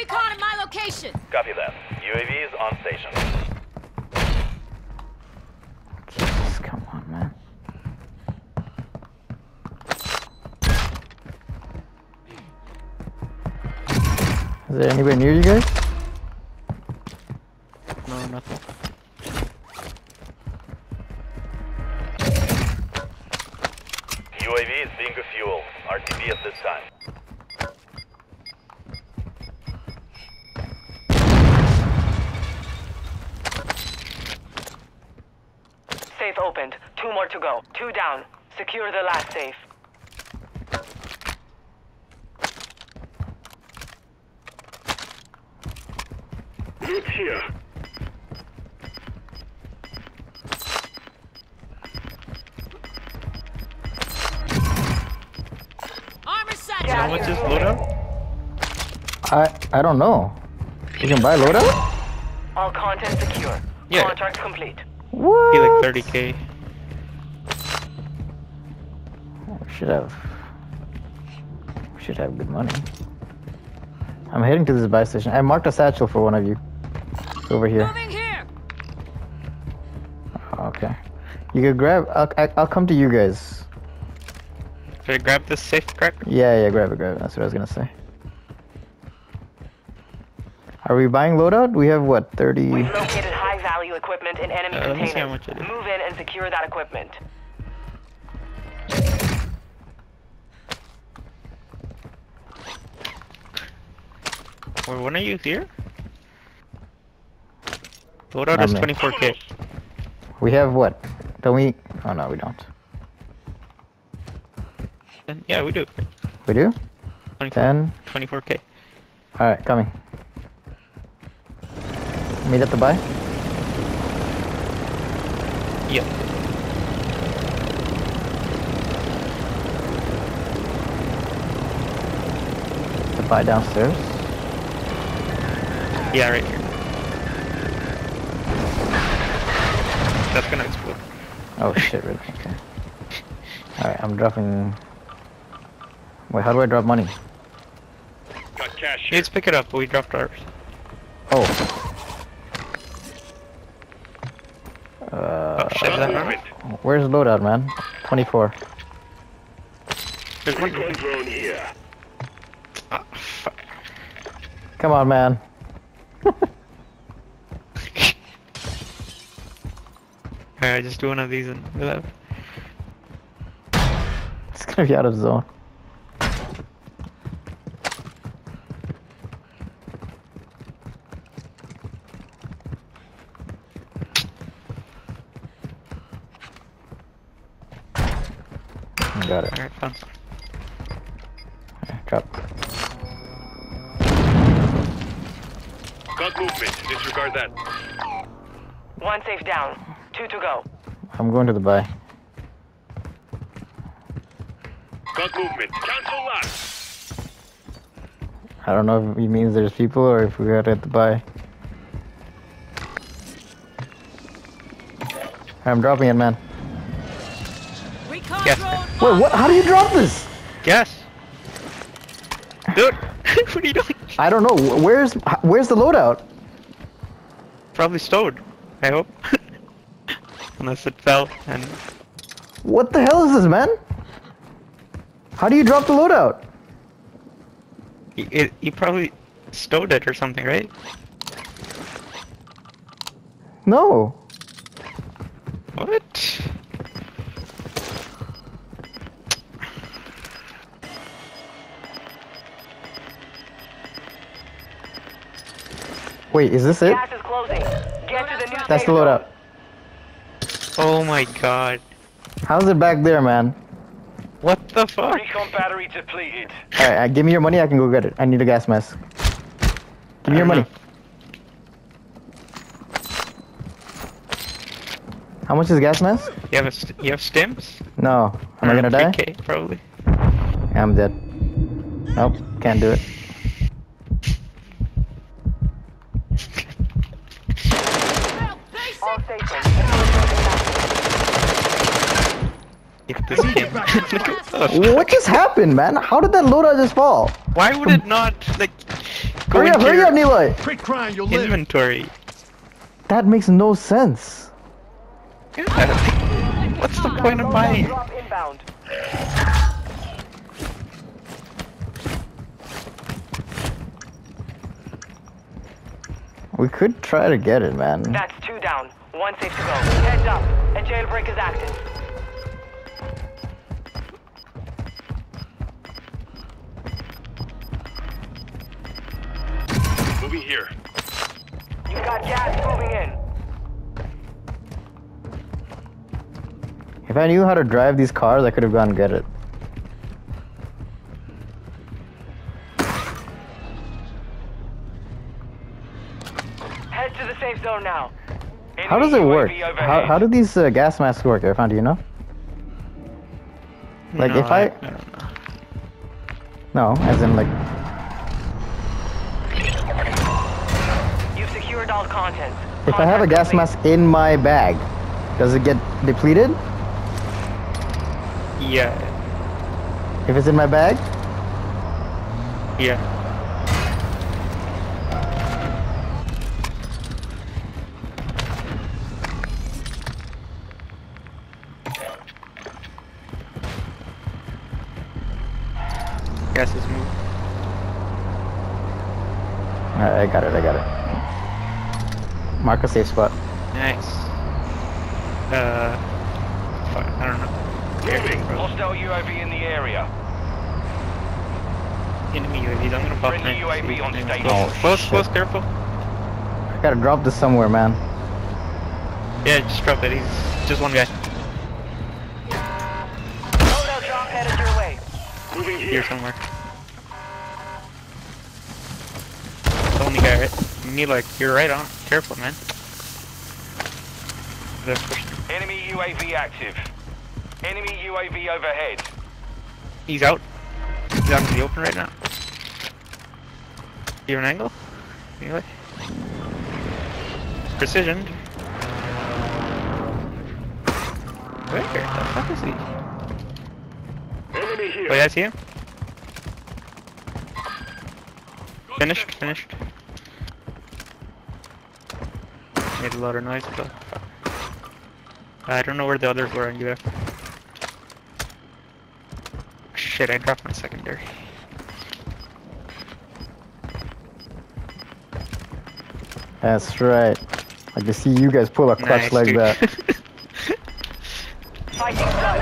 recon at my location. Copy that. UAV is on station. Jesus, come on, man. Is there anybody near you guys? No, nothing. UAV is being refueled. RTB at this time. Two more to go. Two down. Secure the last safe. Armor satchel. How much is loadout? I I don't know. You can buy loadout? All content secure. Yeah. Contract complete. What? Be like 30k. Should have. Should have good money. I'm heading to this buy station. I marked a satchel for one of you. It's over here. Here. Okay. You could grab. I'll, I- I'll come to you guys. Should I grab this safe crack? Yeah, yeah, grab it, grab it. That's what I was gonna say. Are we buying loadout? We have what, 30? We've located high value equipment in enemy Uh, let me see how containers. much it is. Move in and secure that equipment. Wait, when are you here? Loadout Not is 24k. We have what? Don't we? Oh no, we don't. Then, yeah, we do. We do? 24, 10. 24k. Alright, coming. Meet at the buy? Yep. The buy downstairs? Yeah, right here. That's gonna explode. Oh shit, really? Okay. Alright, I'm dropping. Wait, how do I drop money? Got cash Let's pick it up. We dropped ours. Oh. Oh Uh, shit, is that right? where's the loadout, man? 24. There's one. drone here. Ah, fuck. Come on, man. Alright, just do one of these and we'll have. It's gonna be out of zone. Got it. Alright, fine. Drop. Got movement. Disregard that. One safe down. Two to go. I'm going to the bay. Got movement. Cancel last. I don't know if he means there's people or if we got at the buy. I'm dropping it, man. Recon Yes. Wait, what? How do you drop this? Yes! Dude! what are you doing? I don't know. Where's where's the loadout? Probably stowed. I hope. Unless it fell and. What the hell is this, man? How do you drop the loadout? You, you probably stowed it or something, right? No. What? Wait, is this it? Gas is closing. Get to the new That's the zone. loadout. Oh my god. How's it back there, man? What the fuck? Recon battery depleted. All right, uh, give me your money. I can go get it. I need a gas mask. Give me your I don't money. How much is gas mask? You have a st- you have stims? No. Am I gonna die? 3K, probably. I'm dead. Nope, can't do it. All stations. If this game. What just happened, man? How did that loadout just fall? Why would it not like go Hurry up, hurry up, Niloy! Quit crying, you'll live. inventory? That makes no sense. Yeah. What's the point of buying? We could try to get it, man. That's two down. One safe to go. Heads up. A jailbreak is active. Moving here. You've got gas moving in. If I knew how to drive these cars, I could have gone and get it. Head to the safe zone now. How does it work? How, how do these uh, gas masks work, Irfan? Do you know? Like, No, if I- I don't know. No, as in like, You've secured all contents. if I have a gas mask in my bag, does it get depleted? Yeah, If it's in my bag? yeah. Gas is moved. Alright, I got it, I got it. Mark a safe spot. Nice. Uh, fuck, I don't know. Moving. Hostile UAV in the area. Enemy UAVs. I'm gonna pop Friendly in. UAV on station. Oh, Close, shit. close, careful. I gotta drop this somewhere, man. Yeah, just drop it. He's just one guy. Loadout drop headed your way. Moving Here here. somewhere. The only guy, right? Me, like, you're right on. Careful, man. Enemy UAV active. Enemy UAV overhead. He's out. He's out in the open right now. You have an angle? Anyway. Precision. Where the fuck is he? Enemy here. Oh, yeah, I see him. Finished, finished. Made a lot of noise, but. I don't know where the others were on you. Shit, I dropped my secondary. That's right. I can see you guys pull a clutch Nice, like dude. that. Fighting done.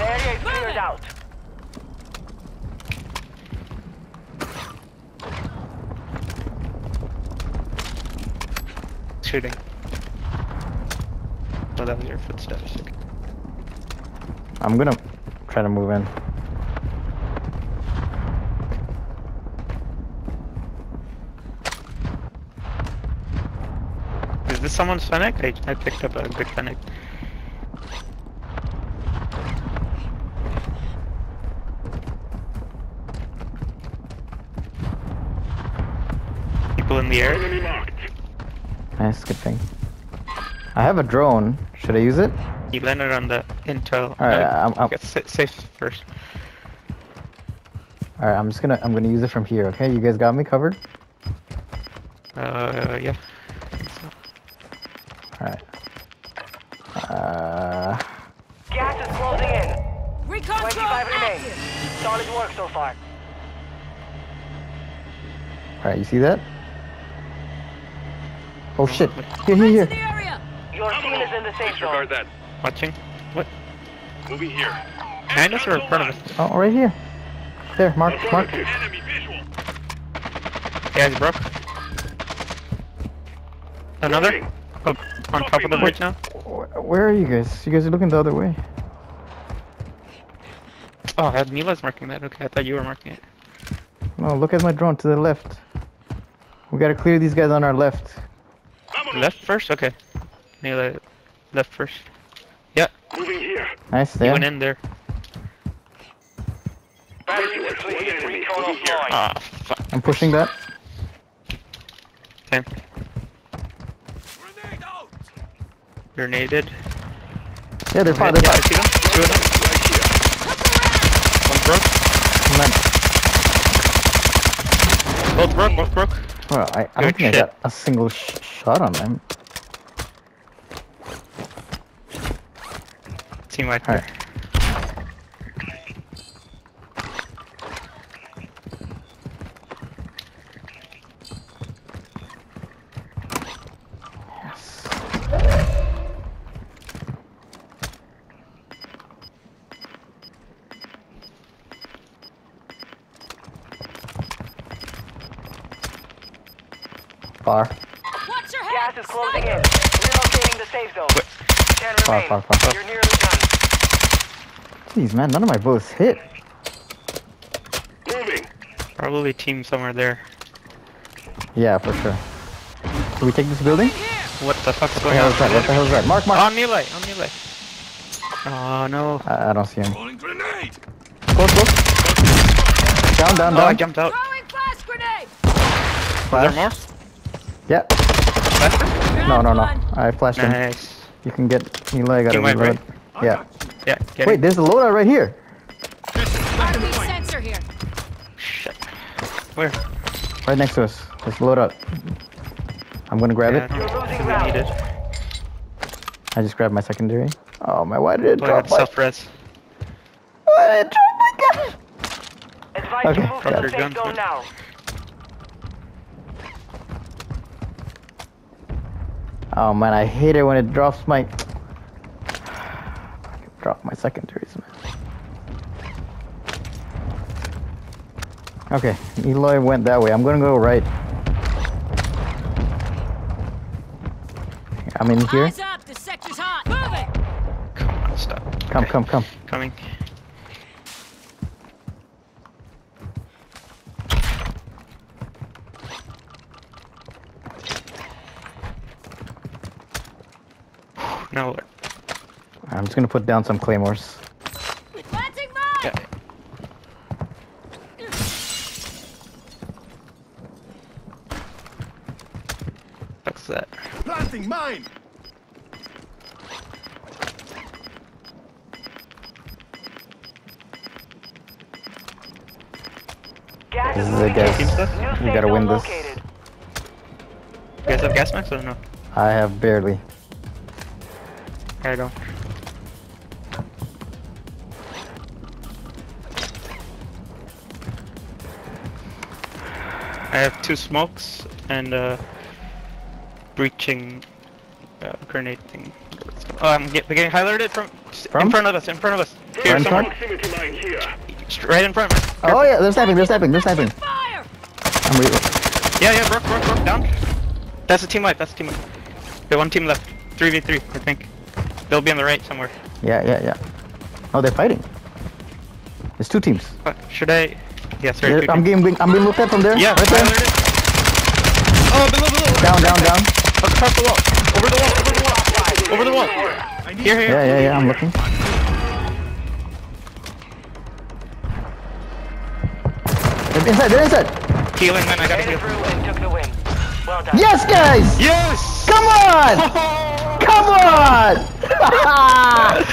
Area cleared out. Shooting. Oh, that was your footsteps. Okay. I'm gonna try to move in. Is this someone's Fennec? I, I picked up a good Fennec. People in the air? Enemy marked. Nice, good thing. I have a drone. Should I use it? He landed on the intel. Alright, No, I'm- I'm- get safe first. All right, I'm just gonna I'm gonna use it from here. Okay, you guys got me covered. Uh, yeah. All right. Uh, Gas is closing in. Recon drone 25 remain. Solid work so far. all right, you see that? Oh shit! Here, Hands here, in here. Area. Your team is in the safe zone. Disregard that. Watching? What? Moving here. Behind us or in front of us? Oh, right here. There, Mark, Mark. Affirmative. Enemy visual. Yeah, he's broke. Another? Oh, on top of the bridge now? Where are you guys? You guys are looking the other way. Oh, I had Mila's marking that. Okay, I thought you were marking it. No, look at my drone to the left. We gotta clear these guys on our left. Left first? Okay. Mila left first. Yeah, Moving here. Nice, he there. went in there. Battery depleted. Recon offline. Ah, fuck. I'm pushing that. Same. Grenaded. Yeah, they're fine. Yeah, They're I fine. see them. Two of them. Man, Both broke, both broke. well, I, I don't Good think I got a single sh shot on them. Team white. Alright. Yes. Far, Watch your Gas is closing in. Relocating the safe zone. Ten Far, remain. far, far. You're nearly done. Jeez, man, none of my bullets hit. Moving. Probably team somewhere there. Yeah, for sure. Can we take this building? What the fuck's What going on? that? What the hell is that? Mark, mark! On Neelay, on Neelay. Oh no. I, I don't see him. Rolling grenade. Close, close. Down, down, Oh, I jumped out. Throwing flash grenade! Is there more? Yeah. Left? No, no, no. I flashed him. Nice. You can get Eli. I gotta Team reload. I Yeah. Got you. Yeah, get Wait, it. there's a loadout right here. RP sensor here. Shit. Where? Right next to us. There's load up. I'm gonna grab Yeah, it. I You're losing think we ground. need it. I just grabbed my secondary. Oh my, why did it Oh, drop my... self-res. Why did it drop my gun? Advise Okay, you move to got the it. safe zone now. Oh man, I hate it when it drops my... Drop my secondaries, man. Okay, Eloy went that way. I'm gonna go right. I'm in here. Eyes up! The sector's hot! Moving! Come on, stop. Come, Okay, come, come. Coming. No. I'm just gonna put down some claymores. Planting mine! Yeah. What's that? Planting mine. This is is a moving guess. in. Team stuff? New We gotta win this. You guys have gas max or no? I have barely. I don't. I have two smokes and uh breaching uh, grenade thing. Oh, I'm get, we're getting highlighted from, From? in front of us, in front of us. Here, Front, someone, Proximity mine here. right in front. Oh yeah, they're sniping, they're sniping, they're sniping. Fire! I'm re- Yeah, yeah, broke, broke, broke, down. That's a team wipe, that's a team wipe. The one team left. 3v3, I think. They'll be on the right somewhere. yeah, yeah, yeah. Oh, they're fighting. There's two teams. Should I? Yes, right. They're- I'm teams. getting, I'm being looked at from there. Yeah, right there. Oh, below, below. Down, down, down. Across the wall. Over the wall, over the wall. Over the wall. Here, here. Yeah, yeah, yeah. I'm looking. They're inside. They're inside. Healing, man, I gotta heal. it through and took the win. Well done. Yes, guys. Yes! Come on. Come on.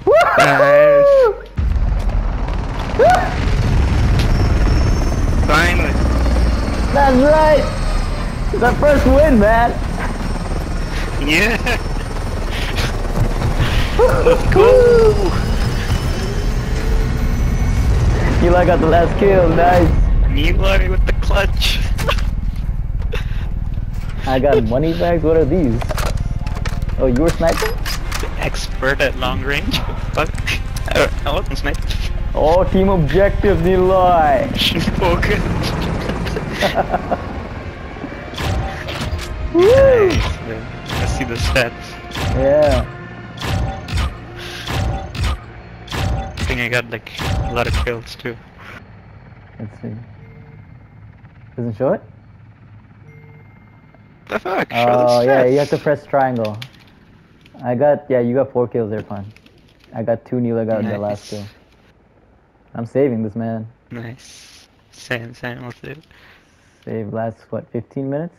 Woohoo! Finally. That's right. It's our first win, man. Yeah. Cool. Eli got the last kill. Nice. Neelai with the clutch. I got money bags. What are these? Oh, you were sniping? Expert at long range. Fuck. I, I wasn't sniping. Oh, team objective, Niloy. Spoken. Woo! Nice. I see the stats. Yeah. I think I got like a lot of kills too. Let's see. Doesn't show it? The fuck? Show Oh, yeah, you have to press triangle. I got, yeah, you got four kills there, Pun. I got two, Nila got the last Nice. I'm saving this man. Nice. Same, same, let's do it. Save last, what, 15 minutes?